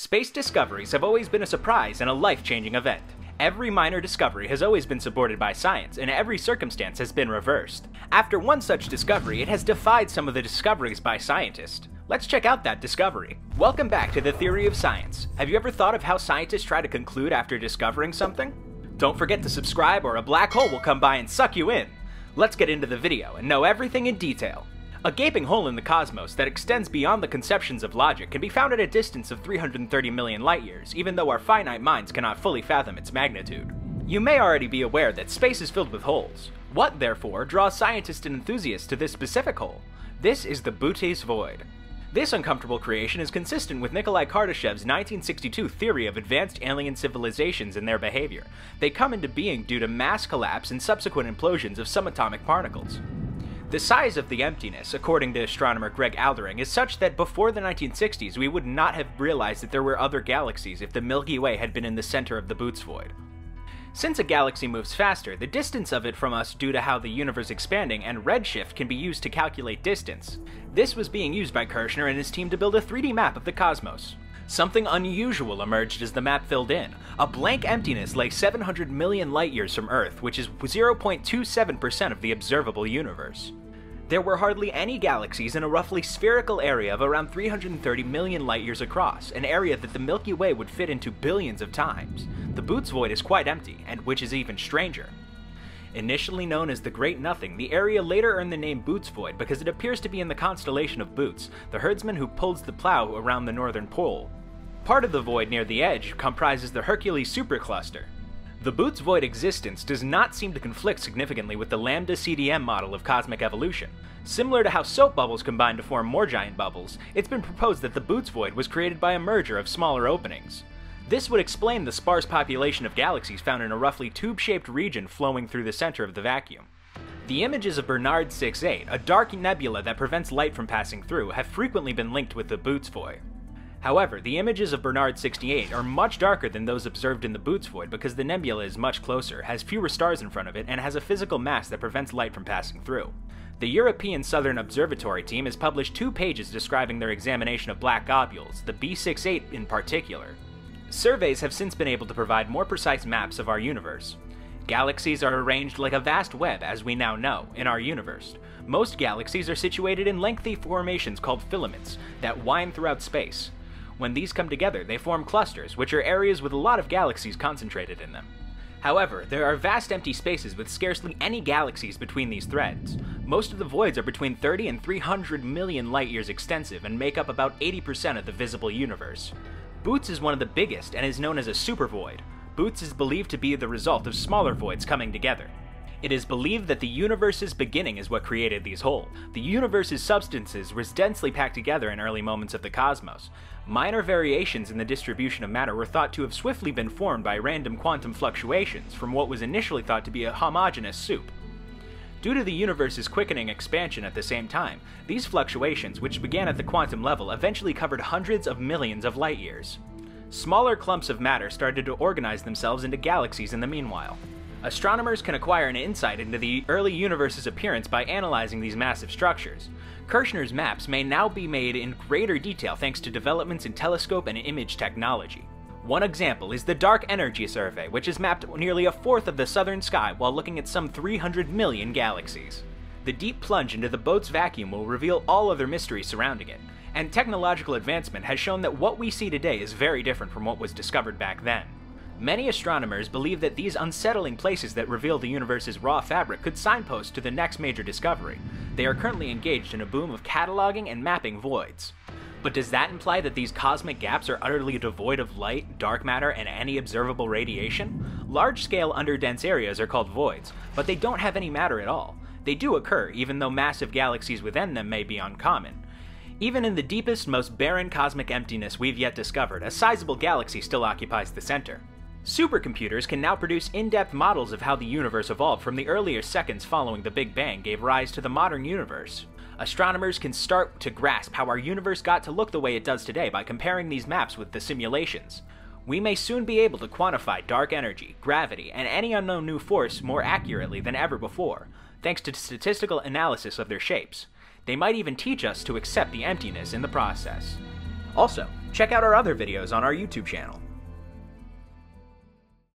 Space discoveries have always been a surprise and a life changing event. Every minor discovery has always been supported by science, and every circumstance has been reversed. After one such discovery, it has defied some of the discoveries by scientists. Let's check out that discovery. Welcome back to the Theory of Science. Have you ever thought of how scientists try to conclude after discovering something? Don't forget to subscribe or a black hole will come by and suck you in. Let's get into the video and know everything in detail. A gaping hole in the cosmos that extends beyond the conceptions of logic can be found at a distance of 330 million light years, even though our finite minds cannot fully fathom its magnitude. You may already be aware that space is filled with holes. What, therefore, draws scientists and enthusiasts to this specific hole? This is the Bootes Void. This uncomfortable creation is consistent with Nikolai Kardashev's 1962 theory of advanced alien civilizations and their behavior. They come into being due to mass collapse and subsequent implosions of subatomic particles. The size of the emptiness, according to astronomer Greg Aldering, is such that before the 1960s we would not have realized that there were other galaxies if the Milky Way had been in the center of the Bootes void. Since a galaxy moves faster, the distance of it from us due to how the universe expanding and redshift can be used to calculate distance. This was being used by Kirshner and his team to build a 3D map of the cosmos. Something unusual emerged as the map filled in. A blank emptiness lay 700 million light years from Earth, which is 0.27% of the observable universe. There were hardly any galaxies in a roughly spherical area of around 330 million light years across, an area that the Milky Way would fit into billions of times. The Bootes void is quite empty, and which is even stranger. Initially known as the Great Nothing, the area later earned the name Bootes Void because it appears to be in the constellation of Bootes, the herdsman who pulls the plow around the northern pole. Part of the void near the edge comprises the Hercules supercluster. The Bootes void existence does not seem to conflict significantly with the Lambda CDM model of cosmic evolution. Similar to how soap bubbles combine to form more giant bubbles, it's been proposed that the Bootes void was created by a merger of smaller openings. This would explain the sparse population of galaxies found in a roughly tube-shaped region flowing through the center of the vacuum. The images of Barnard 6.8, a dark nebula that prevents light from passing through, have frequently been linked with the Bootes void. However, the images of Barnard 68 are much darker than those observed in the Bootes void because the nebula is much closer, has fewer stars in front of it, and has a physical mass that prevents light from passing through. The European Southern Observatory team has published two pages describing their examination of black globules, the B68 in particular. Surveys have since been able to provide more precise maps of our universe. Galaxies are arranged like a vast web, as we now know, in our universe. Most galaxies are situated in lengthy formations called filaments that wind throughout space. When these come together, they form clusters, which are areas with a lot of galaxies concentrated in them. However, there are vast empty spaces with scarcely any galaxies between these threads. Most of the voids are between 30 and 300 million light years extensive and make up about 80% of the visible universe. Bootes is one of the biggest and is known as a supervoid. Bootes is believed to be the result of smaller voids coming together. It is believed that the universe's beginning is what created these holes. The universe's substances was densely packed together in early moments of the cosmos. Minor variations in the distribution of matter were thought to have swiftly been formed by random quantum fluctuations from what was initially thought to be a homogeneous soup. Due to the universe's quickening expansion at the same time, these fluctuations, which began at the quantum level, eventually covered hundreds of millions of light years. Smaller clumps of matter started to organize themselves into galaxies in the meanwhile. Astronomers can acquire an insight into the early universe's appearance by analyzing these massive structures. Kirshner's maps may now be made in greater detail thanks to developments in telescope and image technology. One example is the Dark Energy Survey, which has mapped nearly a fourth of the southern sky while looking at some 300 million galaxies. The deep plunge into the Bootes vacuum will reveal all other mysteries surrounding it, and technological advancement has shown that what we see today is very different from what was discovered back then. Many astronomers believe that these unsettling places that reveal the universe's raw fabric could signpost to the next major discovery. They are currently engaged in a boom of cataloging and mapping voids. But does that imply that these cosmic gaps are utterly devoid of light, dark matter, and any observable radiation? Large scale underdense areas are called voids, but they don't have any matter at all. They do occur, even though massive galaxies within them may be uncommon. Even in the deepest, most barren cosmic emptiness we've yet discovered, a sizable galaxy still occupies the center. Supercomputers can now produce in-depth models of how the universe evolved from the earlier seconds following the Big Bang gave rise to the modern universe. Astronomers can start to grasp how our universe got to look the way it does today by comparing these maps with the simulations. We may soon be able to quantify dark energy, gravity, and any unknown new force more accurately than ever before, thanks to statistical analysis of their shapes. They might even teach us to accept the emptiness in the process. Also, check out our other videos on our YouTube channel.